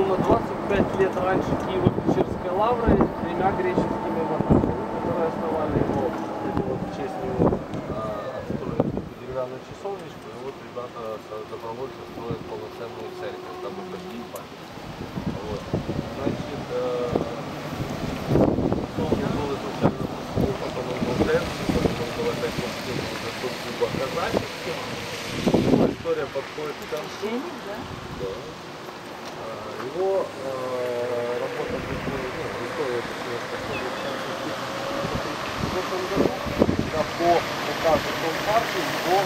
был на 25 лет раньше Киево-Печерской лаврой тремя греческими монахами, которые основали его, это вот в честь него отстроили такую деревянную часовничку, и вот ребята, добровольцы строят полноценную церковь, дабы почтить память. Вот. Значит, э, основан был изначально Москву, потом он был Женский, потом он был опять Москвы, уже тут клуба казаческим. Ну, История подходит к концу. Да. Его э, работа будет, ну, история в 1934 году, когда по указу Компартии его